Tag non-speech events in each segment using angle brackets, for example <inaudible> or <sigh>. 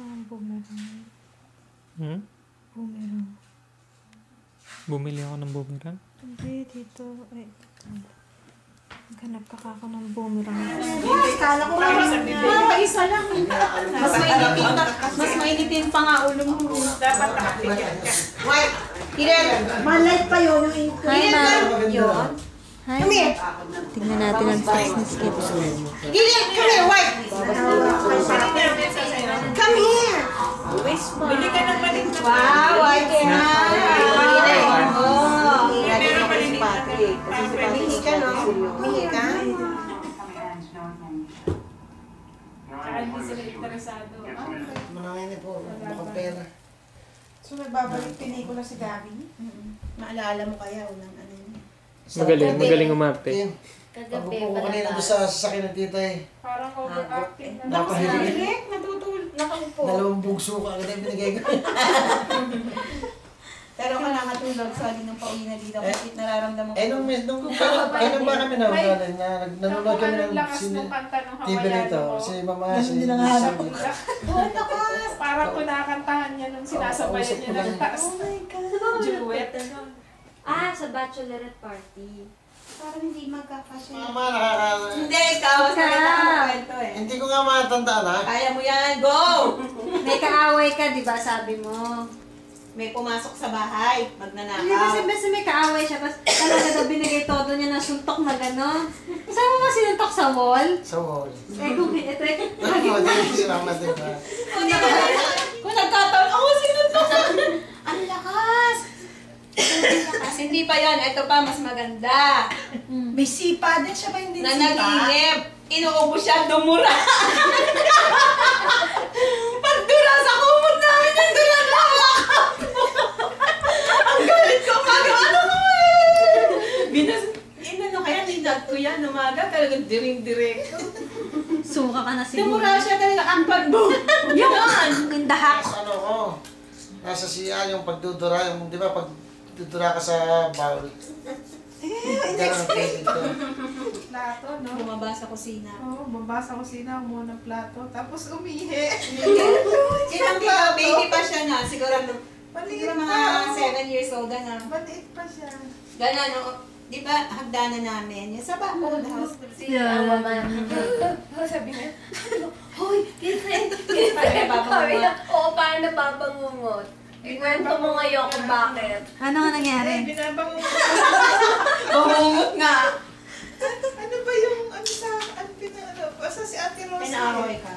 Parang boomerang. Hmm? Boomerang. Bumili ako ng boomerang. Hindi, dito. Ay, ito. Maghanap ka ako ng boomerang. Kala ko Mama, isa lang. Mas mainitin, pa, mas mainitin pa nga ulo mo. Dapat nakapigyan ka. White. Kirel. Malay pa yun yung ink. Hi, ma'am. Yun. Hi. Come here. Tingnan natin ang size ni Skip. Kirel, come here, White. Here. Bili ka ng maliit na Wow, na. Kirel. Oh. Meron pa rin Patrick. Kasi si Patrick, Mihi ka, no? Mihi ka? Saka hindi sila interesado. Manangin po, baka pera. So, nagbabalik pelikula si Gabi? Maalala mo kaya unang ano yun? Magaling, magaling umarte. Kagabi pagpupo ko kanina sa sasakyan ng tita eh. Parang overacting na. Napahilig. Nakaupo. Dalawang bugso ka agad yung binigay ko. <laughs> Pero kailangan tulog sa halin ng pauwi na dito kasi nararamdaman ko. Eh, nung, nung, kailan ba kami na, na, na, nanonood kami ng sine, TV mo. Si Mama, si din ang hanap ko. Oh, lakas! Parang kinakantahan niya nung sinasabayan niya ng taas. Oh my God. Duet. Ah, sa bachelorette party. Parang hindi magkakasya. Mama, nakaka... Hindi, ikaw. Sa kwento eh. Hindi ko nga matandaan ha. Kaya mo yan. Go! <laughs> May kaaway ka, di ba? Sabi mo. May pumasok sa bahay. Hindi kasi Magnanakaw. basta may kaaway siya. Tapos talaga daw binigay todo niya ng suntok na gano'n. Saan mo ba sinuntok sa wall? Sa wall. Eh kung ito eh. Madaling si Mama, di ba nagkataon, ako sino to? Ang lakas! Lakas. Hindi pa yan. Ito pa, mas maganda. May sipa din siya ba hindi na nag-iip. Inuubo siya, dumura. <laughs> Pagdura sa kumot namin, yung dura na Ang galit ko, umaga, ano ko eh. Binas, inano kaya, nindag ko yan, umaga, talagang diring-direk. Suka ka na siguro. Dumura siya talaga, ang pagbo. Yun! In the hack. Nasa ano ko, nasa siya yung pagdudura, yung, di ba, pagdudura ka sa bowl. <laughs> Eh, Ganun ang feeling ko. Plato, no? Bumaba sa kusina. Oo, oh, mabasa ko sina mo ng plato. Tapos umihi. Yan <laughs> ang baby, pa siya na. Siguro, Maliit siguro mga 7 years old na. Maliit pa siya. Gano'n, no? Di ba, hagdanan namin. Yung sa old house. Si yeah. mama. <laughs> Sabi niya, Hoy, gising! Parang nababangungot. Oo, parang nababangungot. Ikwento mo ngayon kung bakit. Ano nga eh, nangyari? binabango mo. <laughs> Bumungot nga. ano ba yung, ano sa, ano pinano? Basta si Ate Rosie. Pinaaway ka.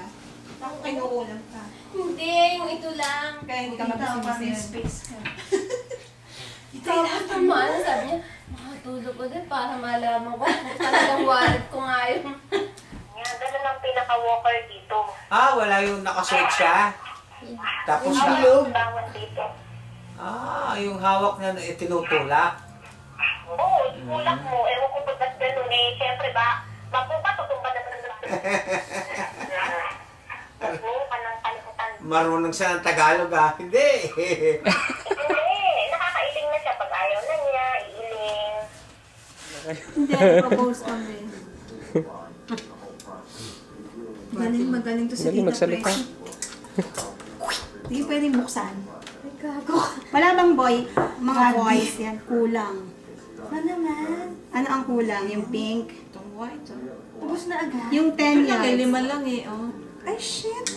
Ako kinukulam ka. Hindi, yung ito lang. Kaya hindi ka magkasimasin. space ka. <laughs> Tapos naman, sabi niya, makatulog ko din para malaman ko talagang wallet ko nga yun. Yan, ganun ang pinaka-walker dito. Ah, wala yung nakasuot siya. Tapos na, Bawal dito. ah, yung hawak na eh, tinutulak. Oo, tulak mo. Ewan ko ba't ba't ganun eh. Siyempre ba, mapupa, tutumba na sa <laughs> Ano. Marunong siya ng Tagalog ah. Hindi. Hindi, nakakailing na siya pag ayaw na niya, iiling. Hindi, propose kami. Galing, magaling to si Magaling Tita magsalita. Hindi pwedeng buksan. Ay, gago. Wala bang boy? Mga boys yan. Kulang. Ano naman? Ano ang kulang? Yung pink? Itong white. Ubus na agad. Yung 10 yards. lima lang eh, oh. Ay, shit.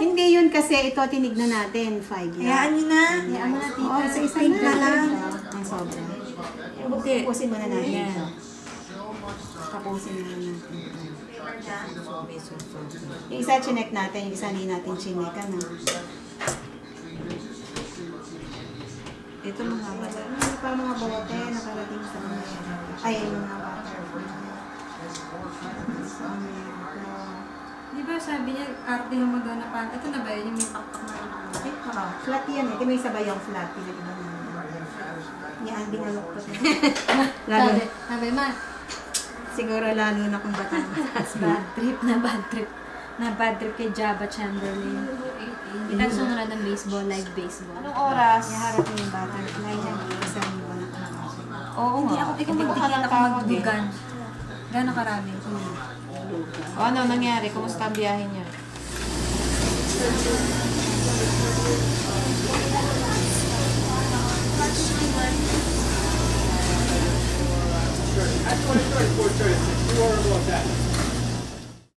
Hindi yun kasi ito tinignan natin. 5 yards. Hayaan niyo na. Hayaan mo na, tita. Oo, sa isang na lang. Ang sobra. Hindi. Tapusin muna natin. Tapusin muna natin. Yung isa chinek natin, yung isa hindi natin chinek. Ano? Ito mga mata. Ano pa mga bote nakarating sa Amerika? Ay, mga Amerika. Di ba sabi niya, arte yung magana pa. Ito na ba yun? Yung may pakpak na. Ay, baka. Flat yan eh. Di ba yung sabay yung flat? Yung iba na. Yan, na. lalo, <laughs> Sabi, sabi ma, siguro lalo na kung Batangas. bad trip na bad trip. Na bad trip kay Jabba Chamberlain. Lang ng baseball, live baseball. Anong oras? Iharap mo yung butterfly yan. Isa mo ba na Oo Hindi nga. ako, ikaw Hindi magtikin ako magdugan. Gano'ng karami? O ano nangyari? Kumusta ang biyahe niya? That.